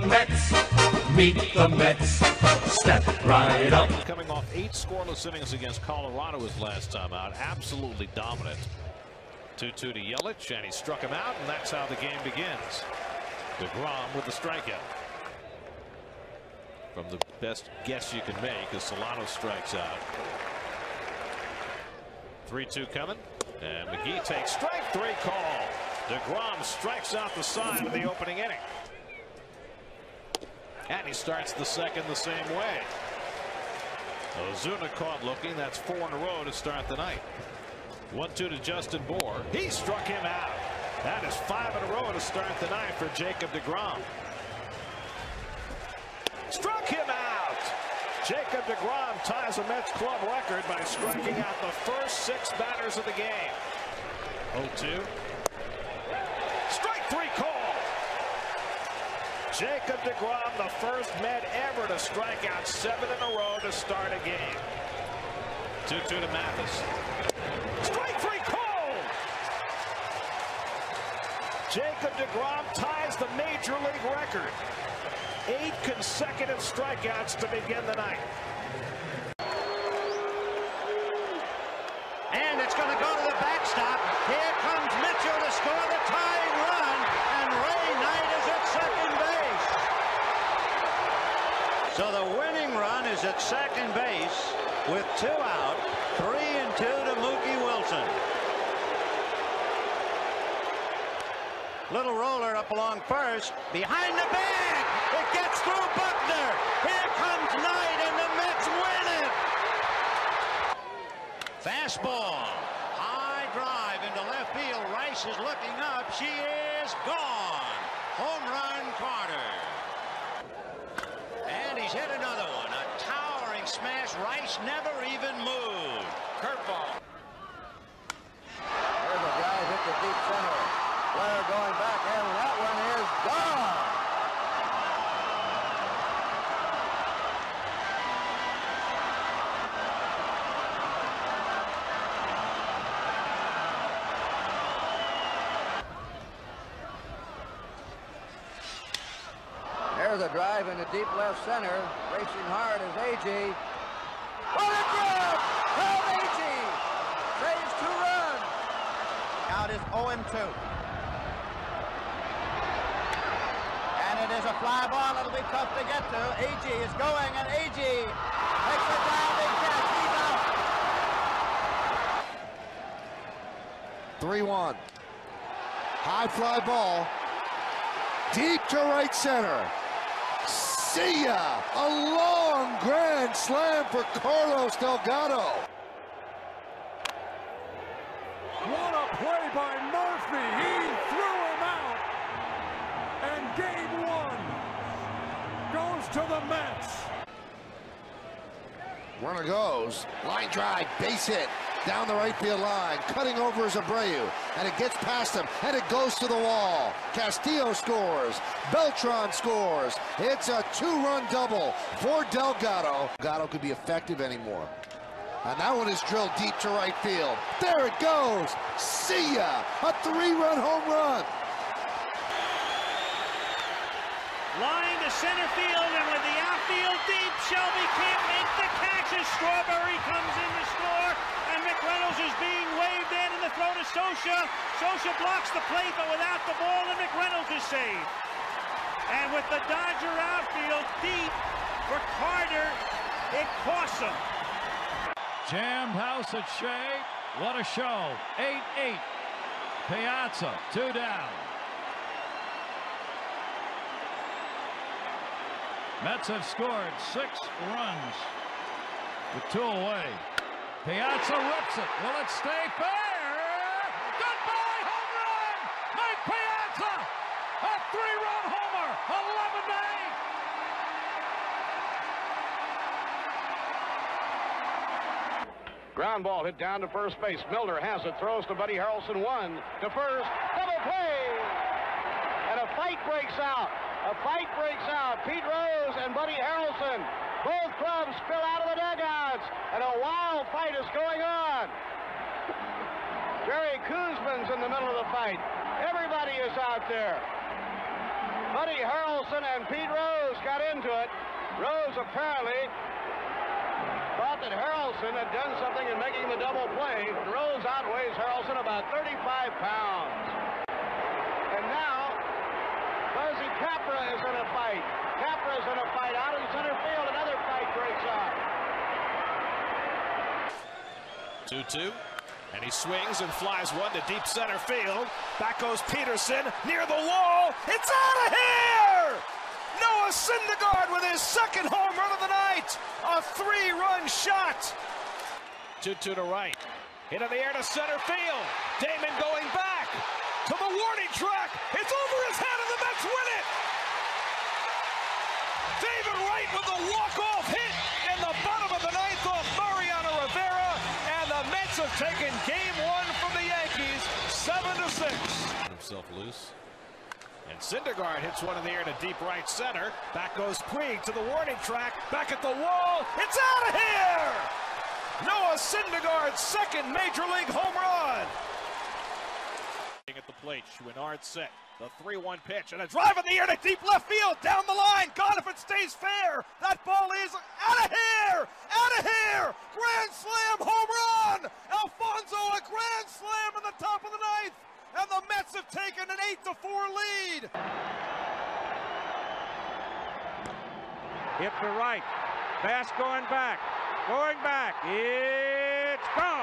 the Mets. Meet the Mets. Step right up. Coming off eight scoreless innings against Colorado his last time out. Absolutely dominant. 2-2 to Yelich, and he struck him out, and that's how the game begins. DeGrom with the strikeout. From the best guess you can make as Solano strikes out. 3-2 coming. And McGehee takes strike three call. DeGrom strikes out the side of the opening inning. And he starts the second the same way. Ozuna caught looking. That's four in a row to start the night. 1-2 to Justin Bour. He struck him out. That is five in a row to start the night for Jacob DeGrom. Struck him out. Jacob DeGrom ties a Mets club record by striking out the first six batters of the game. 0-2. Strike three call. Jacob DeGrom, the first Met ever to strike out seven in a row to start a game. 2-2 to Mathis. Strike three call. Jacob DeGrom ties the major league record. Eight consecutive strikeouts to begin the night. And it's going to go to the backstop. Here comes Mitchell to score the tying run. And Ray Knight is at second base. So the winning run is at second base with two out. Three and two to Mookie Wilson. Little roller up along first. Behind the bag. It gets through Buckner. Here comes Knight and the Mets win it. Fastball. High drive into left field. Rice is looking up. She is gone. Home run Carter. He's hit another one. A towering smash. Rice never even moved. Curveball. There's a drive hit the deep center. Blair going back, and that one is gone. There's a drive in the deep left center. Racing hard is A.J. What a grab! Held A.J. Saves two runs. Count is 0-2. And it is a fly ball. It'll be tough to get to. A.G. is going, and A.G. makes a diving catch. He's out. 3-1. High fly ball. Deep to right center. See ya! A long grand slam for Carlos Delgado. What a play by Murphy. He threw him out. And game one goes to the Mets. Runner goes. Line drive, base hit. Down the right field line. Cutting over is Abreu. And it gets past him. And it goes to the wall. Castillo scores. Beltran scores. It's a two-run double for Delgado. Delgado could be effective anymore. And that one is drilled deep to right field. There it goes. See ya. A three-run home run. Line to center field, and with the outfield deep, Shelby can't make the catch as Strawberry comes in to score, and McReynolds is being waved in, and the throw to Scioscia. Scioscia blocks the plate, but without the ball, and McReynolds is saved. And with the Dodger outfield deep for Carter, it costs him. Jammed house at Shea. What a show. 8-8. Piazza, two down. Mets have scored six runs with two away. Piazza rips it. Will it stay fair? Goodbye, home run! Mike Piazza! A three-run homer! 11 to 8. Ground ball hit down to first base. Milner has it, throws to Buddy Harrelson. One to first. Double play! And a fight breaks out. A fight breaks out. Pete Rose and Buddy Harrelson. Both clubs spill out of the dugouts. And a wild fight is going on. Jerry Koosman's in the middle of the fight. Everybody is out there. Buddy Harrelson and Pete Rose got into it. Rose apparently thought that Harrelson had done something in making the double play. Rose outweighs Harrelson about 35 pounds. And now, Buzzy Capra is in a fight. Capra is in a fight out in center field. Another fight breaks out. 2-2. And he swings and flies one to deep center field. Back goes Peterson near the wall. It's out of here! Noah Syndergaard with his second home run of the night. A three-run shot. 2-2 to right. Hit in the air to center field. Damon going back to the warning track. It's over his head and the Mets win it. David Wright with the walk-off hit in the bottom of the ninth off Mariano Rivera. And the Mets have taken game one from the Yankees, 7 to 6. Himself loose. And Syndergaard hits one in the air to deep right center. Back goes Puig to the warning track. Back at the wall. It's out of here! Noah Syndergaard's second major league home run. At the plate, Chouinard set. The 3-1 pitch and a drive in the air to deep left field. Down the line. God, if it stays fair. That ball is out of here! Out of here! Grand slam home run! Alfonzo a grand slam in the top of the ninth. And the Mets have taken an 8 to 4 lead. Hit to right. Bass going back. Going back. It's gone.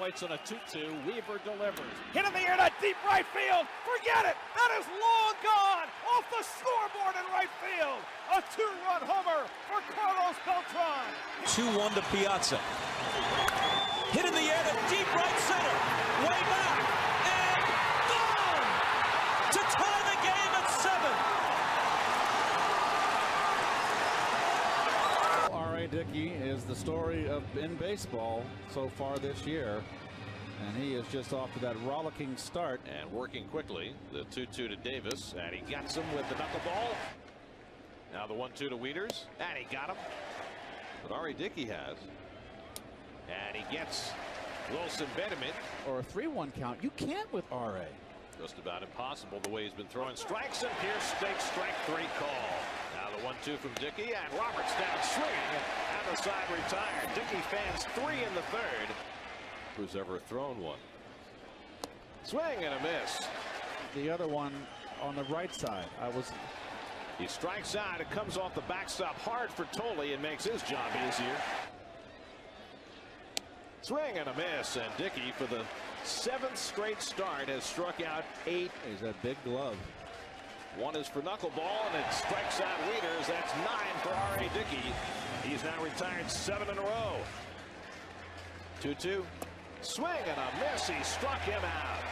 Waits on a 2-2. Weaver delivers. Hit in the air to deep right field. Forget it. That is long gone. Off the scoreboard in right field. A two-run homer for Carlos Beltran. 2-1 to Piazza. Hit in the air to deep right center. Way back. And gone! To tie the game at seven. R.A. Dickey is the story of in baseball so far this year. And he is just off to that rollicking start. And working quickly. The 2-2 to Davis. And he gets him with the knuckleball. Now the 1-2 to Wieters. And he got him. But R.A. Dickey has. And he gets Wilson Benjamin. Or a 3-1 count. You can't with R.A. Just about impossible the way he's been throwing strikes and Pearce takes strike three call. The one two from Dickey and Roberts down swinging and the side retired. Dickey fans three in the third. Who's ever thrown one? Swing and a miss. The other one on the right side. I was He strikes out. It comes off the backstop hard for Thole and makes his job easier. Swing and a miss. And Dickey, for the seventh straight start, has struck out eight. He's that big glove. One is for knuckleball, and it strikes out Wieters. That's nine for R.A. Dickey. He's now retired seven in a row. 2-2. Swing and a miss. He struck him out.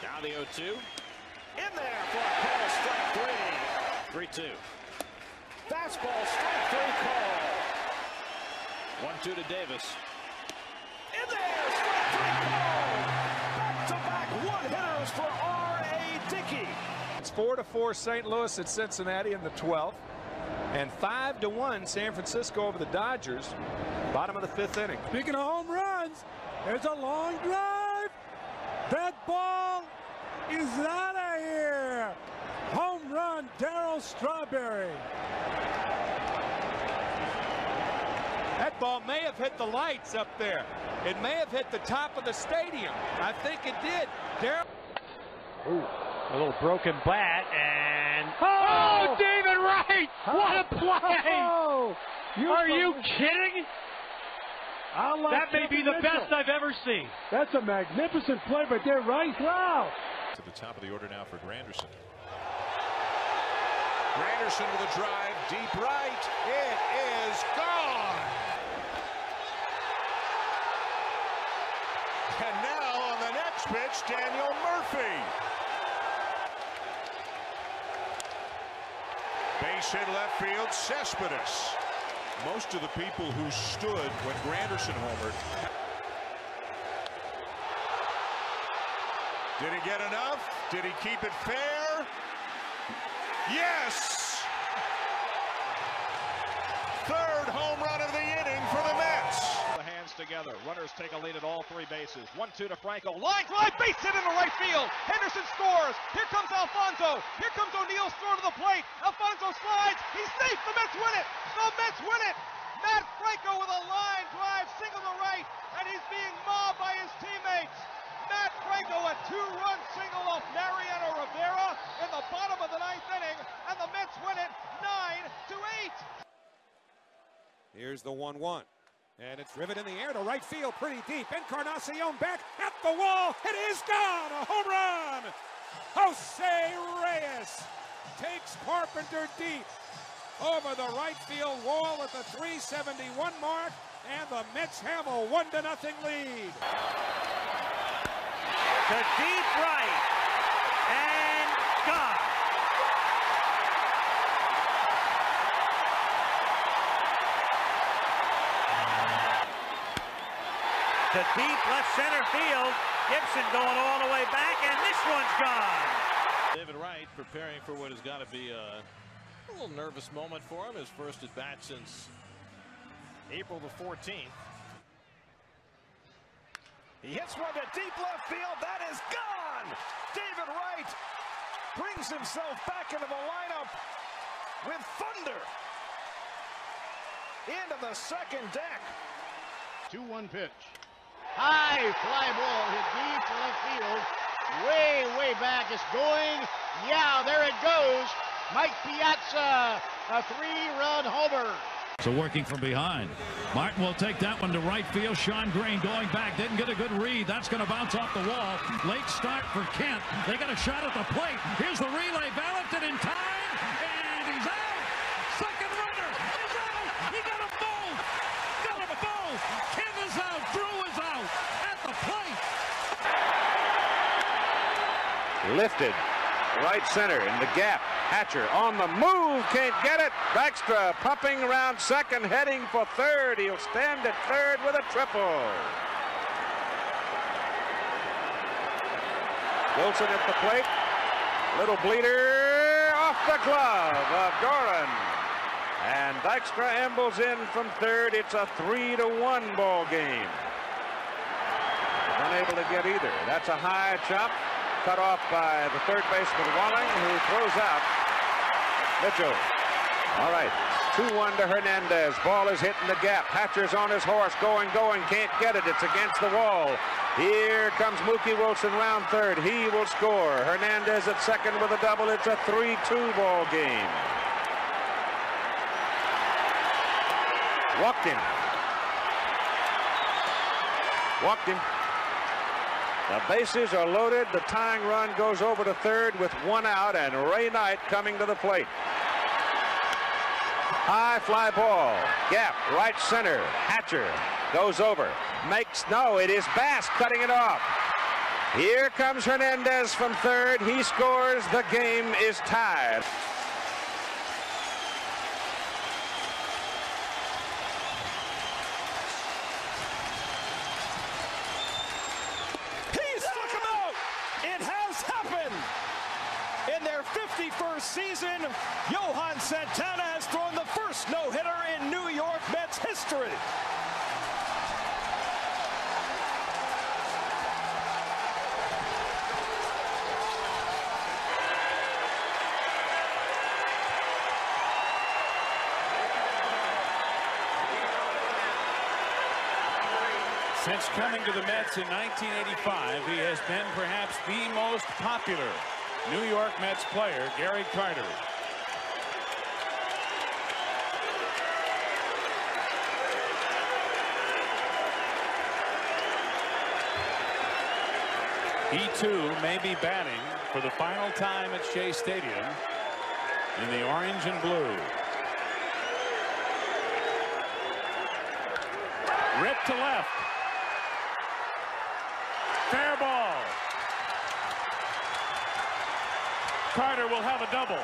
Now the 0-2. In there for a call, strike three. 3-2. Fastball, strike three call. 1-2 to Davis. In there, strike three call. Back-to-back one-hitters for R.A. Dickey. It's 4 to 4 St. Louis at Cincinnati in the 12th. And 5 to 1 San Francisco over the Dodgers. Bottom of the fifth inning. Speaking of home runs, there's a long drive. That ball is out of here. Home run, Darryl Strawberry. That ball may have hit the lights up there. It may have hit the top of the stadium. I think it did. Darryl. Ooh, a little broken bat and Oh! oh, David Wright! What a oh! play! Oh, Are you kidding? I like That may be the Kevin best I've ever seen. That's a magnificent play by Dave Rice. Wow. To the top of the order now for Granderson. Granderson with a drive deep right. It is gone. And now on the next pitch, Daniel Murphy. Base hit left field, Cespedes. Most of the people who stood when Granderson homered. Did he get enough? Did he keep it fair? Yes! Together. Runners take a lead at all three bases. One two to Franco. Line drive, base hit into right field. Henderson scores. Here comes Alfonzo. Here comes O'Neill throw to the plate. Alfonzo slides. He's safe. The Mets win it. The Mets win it. Matt Franco with a line drive, single to right, and he's being mobbed by his teammates. Matt Franco, a two-run single off Mariano Rivera in the bottom of the ninth inning, and the Mets win it nine to eight. Here's the 1 1. And it's driven in the air to right field pretty deep. Encarnacion back at the wall. It is gone. A home run. Jose Reyes takes Carpenter deep over the right field wall at the 371 mark. And the Mets have a 1 to nothing lead. To deep right. To deep left center field. Gibson going all the way back, and this one's gone. David Wright preparing for what has got to be a, a little nervous moment for him. His first at bat since April the 14th. He hits one to deep left field. That is gone. David Wright brings himself back into the lineup with thunder. Into the second deck. 2-1 pitch. High fly ball hit deep to left field. Way, way back. It's going. Yeah, there it goes. Mike Piazza, a three-run homer. So working from behind. Martin will take that one to right field. Shawn Green going back. Didn't get a good read. That's going to bounce off the wall. Late start for Kent. They got a shot at the plate. Here's the relay. Balanced it in time. And he's out. Second runner is out. He got them both. Got them both. Kent is out. Drew is out. At the plate. Lifted. Right center in the gap. Hatcher on the move, can't get it. Dykstra pumping around second, heading for third. He'll stand at third with a triple. Wilson at the plate. Little bleeder off the glove of Doran. And Dykstra ambles in from third. It's a three to one ball game. Unable to get either. That's a high chop cut off by the third baseman Walling, who throws out Mitchell. All right, 2-1 to Hernandez. Ball is hitting the gap. Hatcher's on his horse, going, going, can't get it. It's against the wall. Here comes Mookie Wilson round third. He will score. Hernandez at second with a double. It's a 3-2 ball game. Walked him. Walked him. The bases are loaded. The tying run goes over to third with one out, and Ray Knight coming to the plate. High fly ball. Gap, right center. Hatcher goes over. Makes, no, it is Bass cutting it off. Here comes Hernandez from third. He scores. The game is tied. He struck him out. It has happened. In their 51st season, Johan Santana has thrown the first no-hitter in New York Mets history. Since coming to the Mets in 1985, he has been perhaps the most popular New York Mets player, Gary Carter. He too may be batting for the final time at Shea Stadium in the orange and blue. Rip to left. Fair ball. Carter will have a double.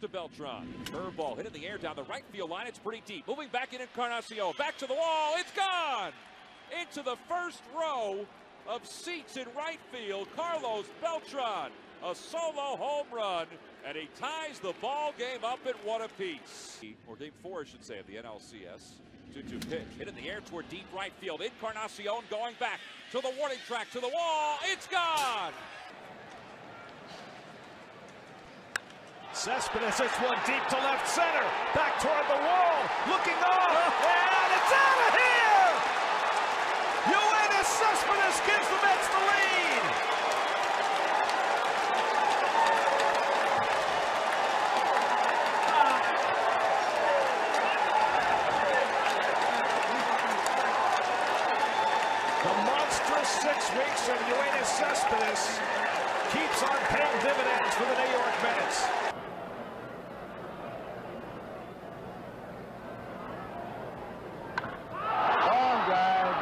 to. Curveball hit in the air down the right field line. It's pretty deep. Moving back in Encarnacion. Back to the wall. It's gone! Into the first row of seats in right field. Carlos Beltran. A solo home run. And he ties the ball game up at one apiece. Or game four, I should say, of the NLCS. 2-2 pitch. Hit in the air toward deep right field. Encarnacion going back to the warning track, to the wall. It's gone! Cespedes hits one deep to left center. Back toward the wall. Looking off. And it's out of here! Yoenis Cespedes gives the Mets the lead. The monstrous six weeks of Yoenis Cespedes keeps on paying dividends for the New York Mets. Long drive.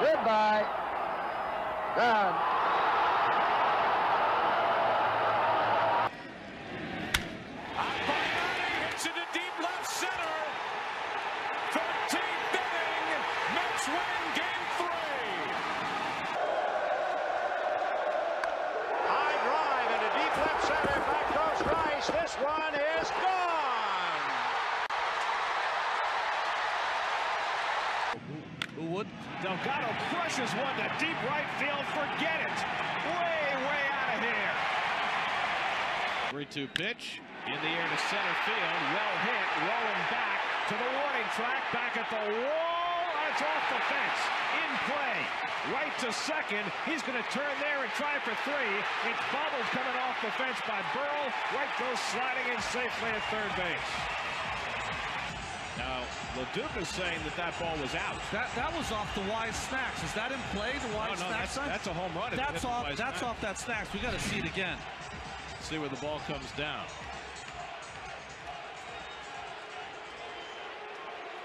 Goodbye. Done. Hits into deep left center. 13th inning. Mets win game three. High drive into deep left center. Back goes Rice. This one is gone. Who would? Delgado crushes one to deep right field. Forget it. Way, way out of here. 3-2 pitch in the air to center field. Well hit, rolling back to the warning track. Back at the wall. It's off the fence. In play. Right to second. He's going to turn there and try for three. It's bobbled coming off the fence by Burrell. Right goes sliding in safely at third base. Now, Lo Duca is saying that that ball was out. That that was off the wise snacks. Is that in play? The wise no, snacks? that's- that's a home run That's off. That's off that snacks. We got to see it again. See where the ball comes down.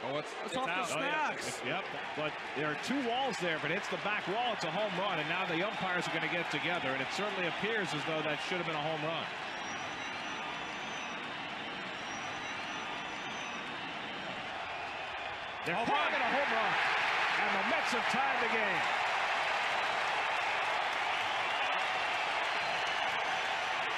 Oh, it's, it's, off out. the Oh, yeah. snacks. Yep, but there are two walls there. If it hits the back wall, it's a home run, and now the umpires are going to get together, and it certainly appears as though that should have been a home run. They're calling it a home run, and the Mets have tied the game.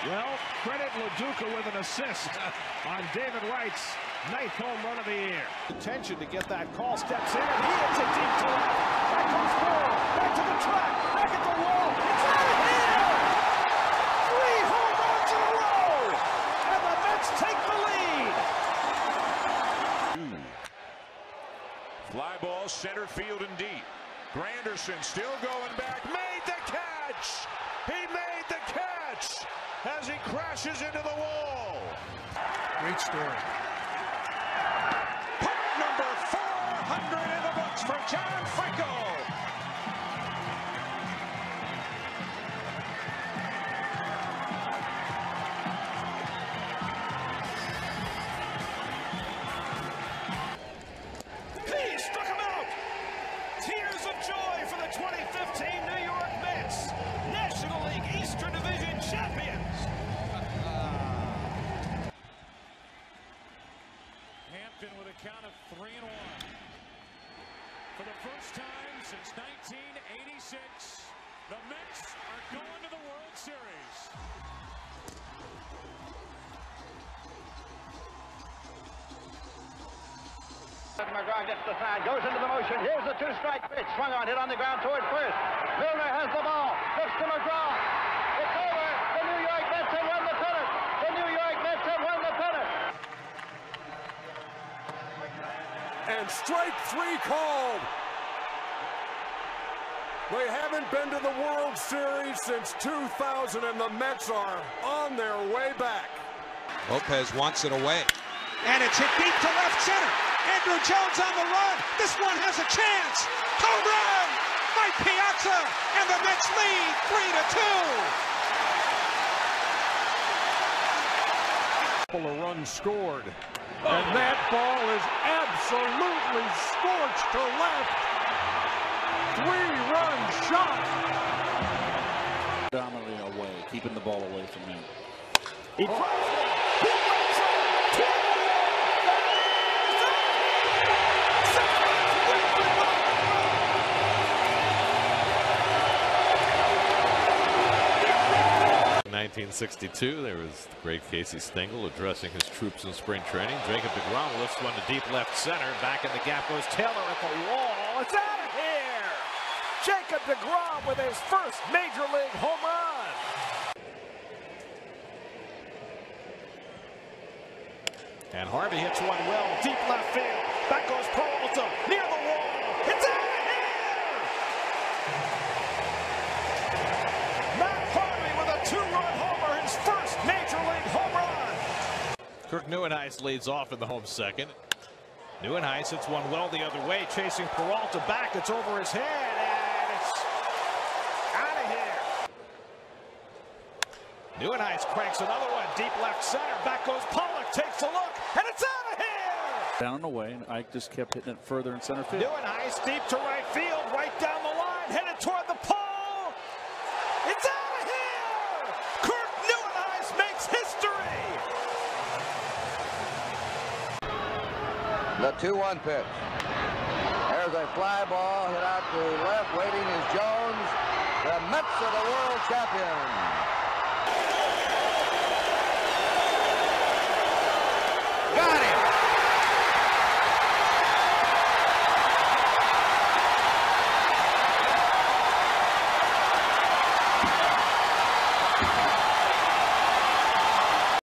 Well, credit Lo Duca with an assist on David Wright's ninth home run of the year. Attention to get that call. Steps in and he hits it deep to left. Back goes Burrell. Back to the track. Back at the wall. It's out of here! Three home runs in a row! And the Mets take the lead! Hmm. Fly ball center field and deep. Granderson still going back. Made the catch. He made the catch as he crashes into the wall. Great story. Part number 400 in the books for John Franco. McGraw gets the side, goes into the motion. Here's the two-strike pitch. Swung on, hit on the ground toward first. Milner has the ball. Looks to McGraw. It's over. The New York Mets have won the pennant. The New York Mets have won the pennant. And strike three called. They haven't been to the World Series since 2000, and the Mets are on their way back. Lopez wants it away. And it's hit deep to left center. Andruw Jones on the run. This one has a chance. Home run! Mike Piazza and the Mets lead 3 to 2. couple of runs scored. And that ball is absolutely scorched to left. Three-run shot. Dominantly away, keeping the ball away from him. He throws 1962, there was the great Casey Stengel addressing his troops in spring training. Jacob DeGrom lifts one to deep left center. Back in the gap goes Taylor at the wall. It's out of here! Jacob DeGrom with his first major league home run. And Harvey hits one well, deep left field. Back goes Peralta, near the wall. It's out of here! Matt Harvey with a two-run homer, his first major league home run. Kirk Nieuwenhuis leads off in the home second. Nieuwenhuis hits one well the other way, chasing Peralta back. It's over his head, and it's out of here. Nieuwenhuis cranks another one, deep left center. Back goes Pollock, takes a look, and it's out of here. Down and away, and Ike just kept hitting it further in center field. Nieuwenhuis deep to right field, right down the line, headed toward the pole. It's out 2-1 pitch. There's a fly ball hit out to left. Waiting is Jones. The Mets are the world champions. Got it!